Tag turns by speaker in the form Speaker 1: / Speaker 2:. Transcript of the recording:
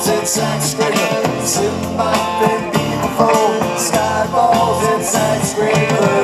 Speaker 1: balls and sack scraper, sitting up and beat the phone. Sky balls and sack scraper.